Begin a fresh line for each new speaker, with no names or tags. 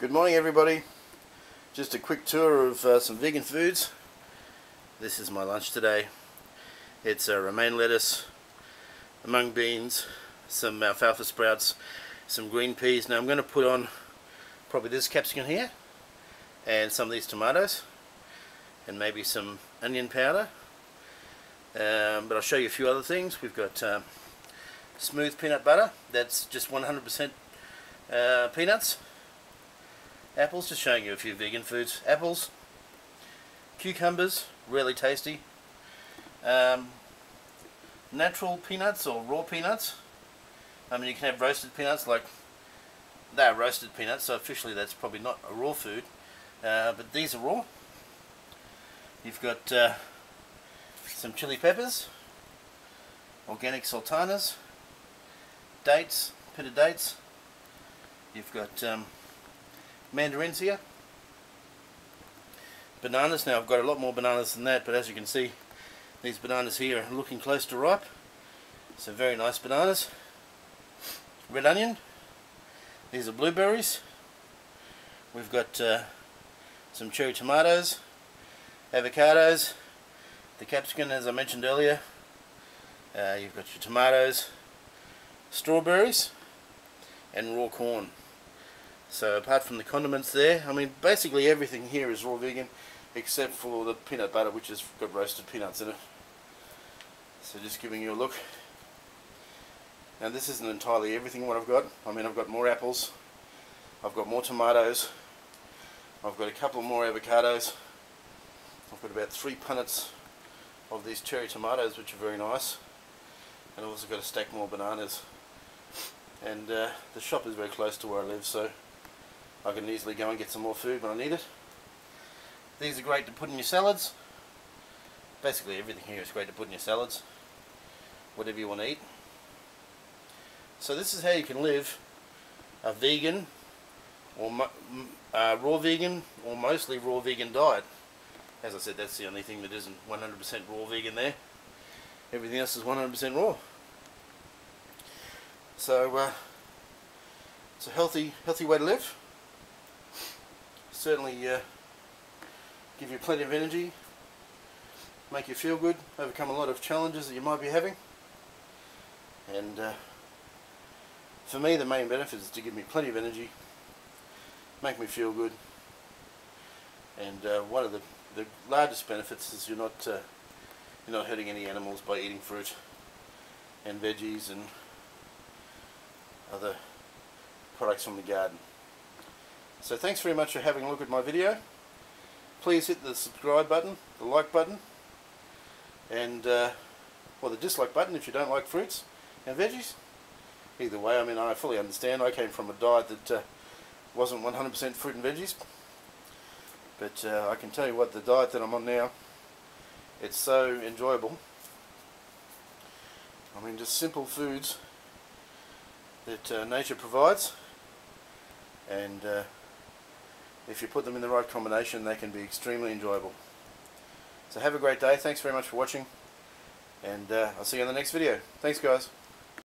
Good morning everybody. Just a quick tour of uh, some vegan foods. This is my lunch today. It's uh, romaine lettuce, mung beans, some alfalfa sprouts, some green peas. Now I'm going to put on probably this capsicum here and some of these tomatoes and maybe some onion powder. Um, but I'll show you a few other things. We've got um, smooth peanut butter. That's just 100% uh, peanuts Apples, just showing you a few vegan foods. Apples, cucumbers, really tasty. Um, natural peanuts or raw peanuts. I mean, you can have roasted peanuts, like they are roasted peanuts, so officially that's probably not a raw food. Uh, but these are raw. You've got uh, some chili peppers, organic sultanas, dates, pitted dates. You've got um, mandarins here. Bananas, now I've got a lot more bananas than that, but as you can see, these bananas here are looking close to ripe. So very nice bananas. Red onion. These are blueberries. We've got uh, some cherry tomatoes, avocados, the capsicum as I mentioned earlier. Uh, you've got your tomatoes, strawberries, and raw corn. So apart from the condiments there, I mean basically everything here is raw vegan except for the peanut butter which has got roasted peanuts in it. So just giving you a look. Now this isn't entirely everything what I've got. I mean I've got more apples, I've got more tomatoes, I've got a couple more avocados, I've got about three punnets of these cherry tomatoes which are very nice and I've also got a stack more bananas and uh, the shop is very close to where I live so I can easily go and get some more food when I need it. These are great to put in your salads. Basically everything here is great to put in your salads. Whatever you want to eat. So this is how you can live a vegan or uh, raw vegan or mostly raw vegan diet. As I said, that's the only thing that isn't 100% raw vegan there. Everything else is 100% raw. So uh, it's a healthy, healthy way to live certainly uh, give you plenty of energy, make you feel good, overcome a lot of challenges that you might be having. And uh, for me the main benefit is to give me plenty of energy, make me feel good. And uh, one of the, the largest benefits is you're not uh, you're not hurting any animals by eating fruit and veggies and other products from the garden. So thanks very much for having a look at my video. Please hit the subscribe button, the like button, and uh, or the dislike button if you don't like fruits and veggies. Either way, I mean, I fully understand. I came from a diet that uh, wasn't 100% fruit and veggies. But uh, I can tell you what, the diet that I'm on now, it's so enjoyable. I mean, just simple foods that uh, nature provides. And uh, if you put them in the right combination they can be extremely enjoyable. So have a great day, thanks very much for watching and uh, I'll see you in the next video. Thanks guys.